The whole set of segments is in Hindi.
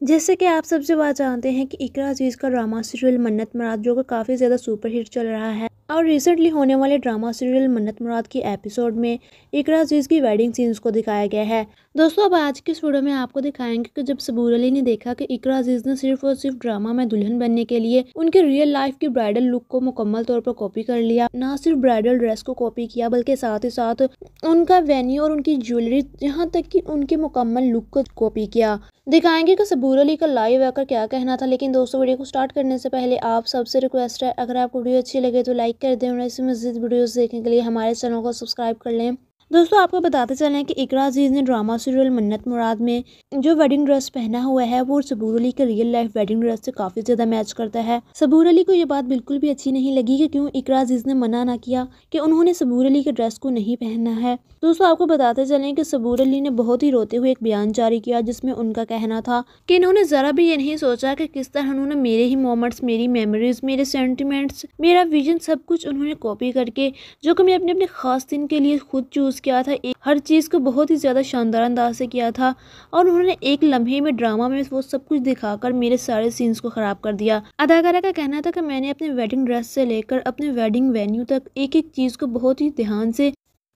जैसे कि आप सबसे बात जानते हैं कि इकरा अज़ीज़ का ड्रामा सीरियल मन्नत मराद, जो कि काफ़ी ज़्यादा सुपरहिट चल रहा है। और रिसेंटली होने वाले ड्रामा सीरियल मन्नत मुराद की एपिसोड में इकरा अज़ीज़ की वेडिंग सीन्स को दिखाया गया है। दोस्तों, अब आज की इस वीडियो में आपको दिखाएँगे कि जब सबूर अली ने देखा कि इकरा अज़ीज़ ने सिर्फ़ और सिर्फ़ ड्रामा में दुल्हन बनने के लिए उनके रियल लाइफ की ब्राइडल लुक को मुकम्मल तौर पर कॉपी कर लिया, ना सिर्फ़ ब्राइडल ड्रेस को कॉपी किया, बल्कि साथ ही साथ उनका वेन्यू और उनकी ज्वेलरी यहाँ तक कि उनके मुकम्मल लुक को कॉपी किया। दिखाएँगे कि सबूर अली का लाइव आकर क्या कहना था, लेकिन दोस्तों वीडियो को स्टार्ट करने से पहले आप सबसे रिक्वेस्ट है, अगर आपको वीडियो अच्छी लगे तो लाइक कर दें और ऐसी मज़ीद वीडियोस देखने के लिए हमारे चैनल को सब्सक्राइब कर लें। दोस्तों, आपको बताते चलें कि इकरा अज़ीज़ ने ड्रामा सीरियल मन्नत मुराद में जो वेडिंग ड्रेस पहना हुआ है, वो सबूर अली के रियल लाइफ वेडिंग ड्रेस से काफ़ी ज़्यादा मैच करता है। सबूर अली को ये बात बिल्कुल भी अच्छी नहीं लगी कि क्यों इकरा अज़ीज़ ने मना ना किया कि उन्होंने सबूर अली के ड्रेस को नहीं पहनना है। दोस्तों, आपको बताते चलें कि सबूर अली ने बहुत ही रोते हुए एक बयान जारी किया जिसमें उनका कहना था कि इन्होंने ज़रा भी ये नहीं सोचा कि किस तरह उन्होंने मेरे ही मोमेंट्स मेरी मेमोरीज मेरे सेंटिमेंट्स मेरा विजन सब कुछ उन्होंने कॉपी करके, जो कि मैं अपने अपने खास दिन के लिए खुद चूज़ किया था एक हर चीज़ को बहुत ही ज़्यादा शानदार अंदाज से किया था और उन्होंने एक लम्हे में ड्रामा में वो सब कुछ दिखाकर मेरे सारे सीन्स को ख़राब कर दिया। अदाकारा का कहना था कि मैंने अपने वेडिंग ड्रेस से लेकर अपने वेडिंग वेन्यू तक एक एक चीज़ को बहुत ही ध्यान से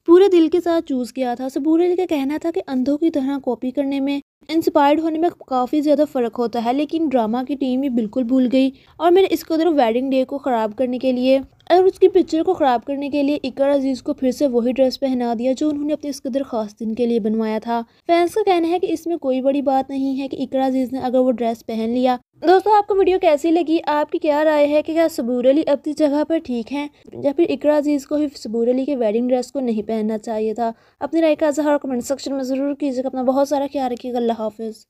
पूरे दिल के साथ चूज़ किया था। सबूरे का कहना था कि अंधों की तरह कॉपी करने में, इंस्पायर्ड होने में काफ़ी ज़्यादा फ़र्क होता है, लेकिन ड्रामा की टीम ये बिल्कुल भूल गई और मैंने इस कदर वेडिंग डे को ख़राब करने के लिए और उसकी पिक्चर को ख़राब करने के लिए इकर अज़ीज़ को फिर से वही ड्रेस पहना दिया जो उन्होंने अपने इस कदर ख़ास दिन के लिए बनवाया था। फैंस का कहना है कि इसमें कोई बड़ी बात नहीं है कि इकर अज़ीज़ ने अगर वो ड्रेस पहन लिया। दोस्तों, आपको वीडियो कैसी लगी? आपकी क्या राय है कि क्या सबूर अली अपनी जगह पर ठीक है? या फिर इकरा अज़ीज़ को ही सबूर अली के वेडिंग ड्रेस को नहीं पहनना चाहिए था? अपनी राय का इजहार कमेंट सेक्शन में ज़रूर कीजिएगा। अपना बहुत सारा ख्याल रखिएगा। अल्लाह हाफिज़।